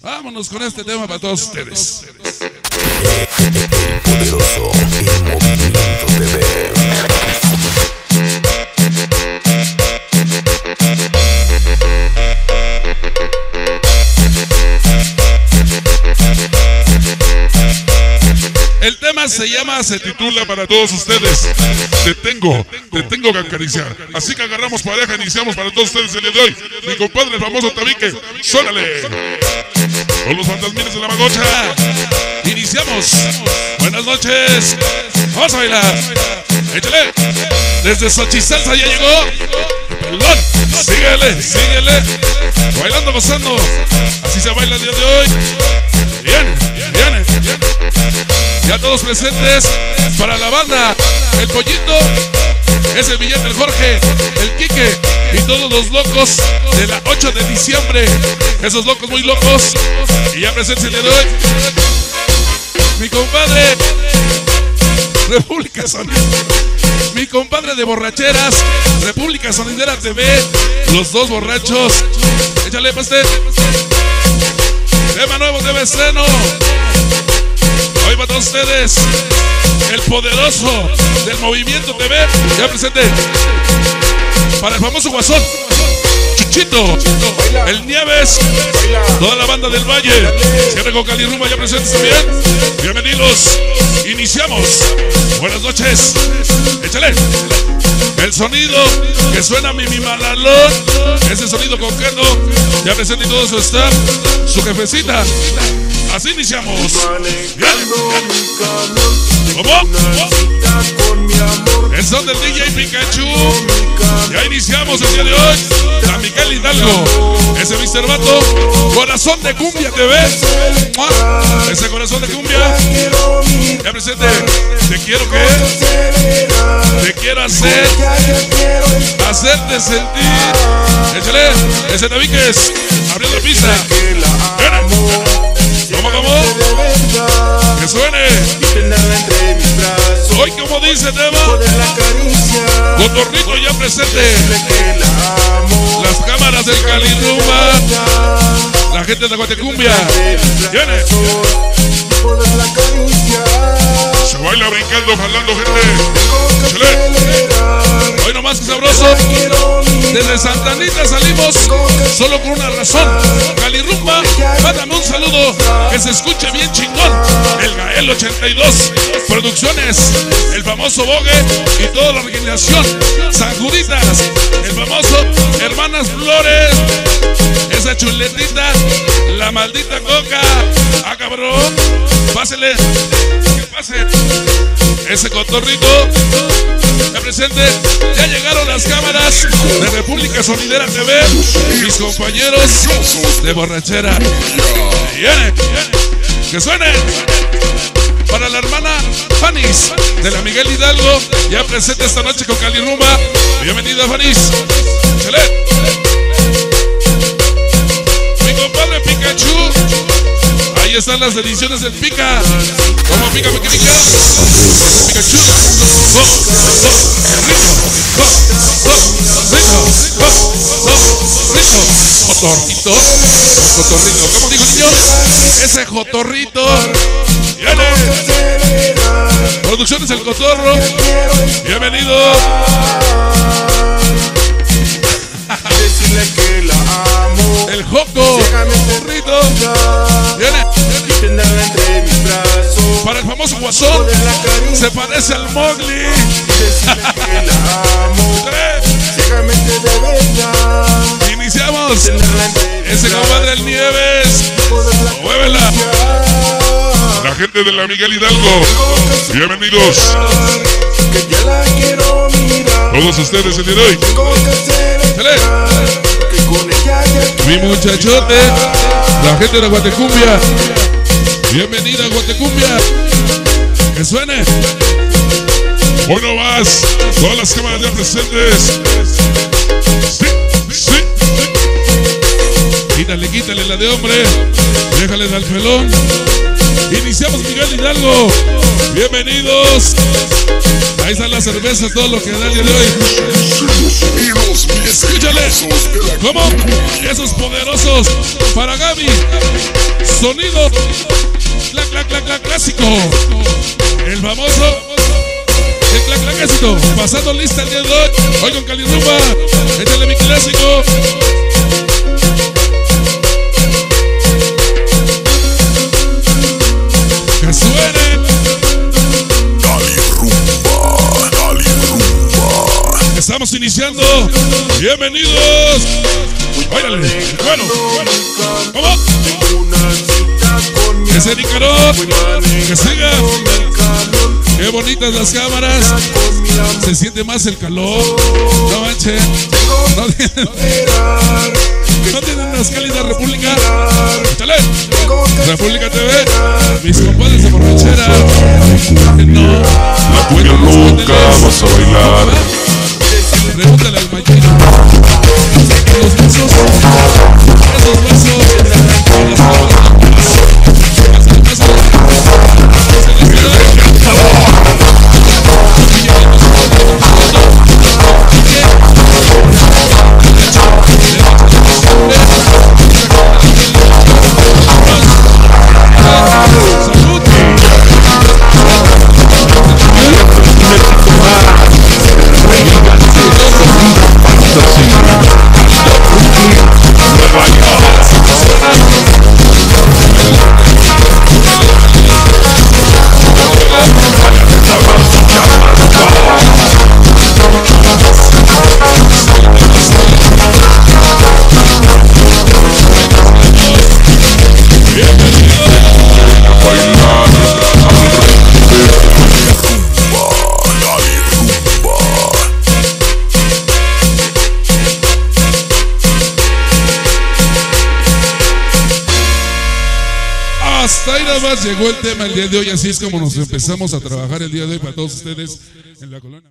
Vámonos con este tema para todos ustedes. Poderoso en movimiento TV. Tema se llama, se titula para todos ustedes. Te tengo, te tengo que acariciar. Así que agarramos pareja, iniciamos para todos ustedes el día de hoy. Mi compadre, el famoso Tabique, sólale. Con los fantasmines de la magocha. Iniciamos. Buenas noches. Vamos a bailar. Échale. Desde Xochisalsa ya llegó. Pelón. Síguele, síguele. Bailando, gozando. Así se baila el día de hoy. Viene, viene, viene. Ya todos presentes para la banda. El pollito, ese billete, el Jorge, el Quique y todos los locos de la 8 de diciembre. Esos locos muy locos. Y ya presentes el día de hoy. Mi compadre, República Sonidera. Mi compadre de borracheras, República Sonidera TV. Los dos borrachos. Échale, pastel. Tema nuevo de estreno. Hoy para todos ustedes, el poderoso del movimiento TV, ya presente para el famoso Guasón, Chuchito, el Nieves, toda la banda del Valle, cierre con Cali Rumba, ya presentes también. Bienvenidos, iniciamos. Buenas noches, échale. El sonido que suena mi malalón, ese sonido coqueto, ya presente y todo su staff, su jefecita. Así iniciamos. ¿Cómo? El son del DJ Pikachu. Ya iniciamos el día de hoy. La Miguel Hidalgo. Ese Mr. Vato. Corazón de Cumbia TV. ¡Mua! Ese corazón de Cumbia. Ya presente. Te quiero que. Te quiero hacer. Hacerte sentir. Échale. Ese Tabiques. Abriendo pista. Hoy, como dice tema, Cotorrito ya presente. Las cámaras del Calirumba. La gente de Guatecumbia. Viene. Se baila brincando, jalando gente. Chile. Hoy nomás que sabroso. Desde Santa Anita salimos solo con una razón. Calirumba, mándame un saludo que se escuche bien chingón. El Gael 82 Producciones, el famoso Bogue y toda la organización. San Juditas, el famoso Hermanas Flores. Esa chuletita, la maldita coca. Ah, cabrón. Pásele. Ese cotorrito. Ya presente, ya llegaron las cámaras de República Sonidera TV. Mis compañeros de borrachera. Viene. Que suene. Para la hermana Fanis de la Miguel Hidalgo, ya presente esta noche con Cali Rumba. Bienvenida, Fanis. Chale. Mi compadre Pikachu. Ahí están las ediciones del Pica. ¿Cómo pica, pequeñica? Pikachu. Go, go, rico, rico, rico. Jotorrito, jotorrito. ¿Cómo dijo el niño? Ese jotorrito. Viene. Producciones El Cotorro. Bienvenido. Decirle que la amo. El Joco. Jotorrito. Se parece al Mowgli. Iniciamos. Ese compadre el Nieves. Muévela. La gente de la Miguel Hidalgo. Bienvenidos. Todos ustedes el día de hoy. Mi muchachote. La gente de Guatecumbia. Bienvenida a Guatecumbia. Que suene. Hoy no más. Todas las cámaras ya presentes. Sí, sí. Quítale, quítale la de hombre. Déjale al pelón. Iniciamos Miguel Hidalgo. Bienvenidos. Ahí están las cervezas, todo lo que da el día de hoy. Escúchale. ¿Cómo? Esos poderosos para Gaby. Sonido. Clac, clac, clac, clac, clásico. El famoso. El clac, clac, clásico. Pasando lista el día de hoy. Hoy con Cali Rumba. Échale mi clásico. Que suene. Cali Rumba, Cali Rumba. Estamos iniciando. Bienvenidos. Óigale. Bueno, bueno. ¿Cómo? Que se Nicarón. Que siga. Qué bonitas las cámaras. Se siente más el calor. No manchen. No tienen, no tienen unas cálidas República. Échale. República TV. Mis compadres de borrachera. No. La tuya nunca vas a bailar. Pregúntale al Mayino. Los besos. Esos besos. Más llegó el tema el día de hoy, así es como nos empezamos a trabajar el día de hoy para todos ustedes en la colonia.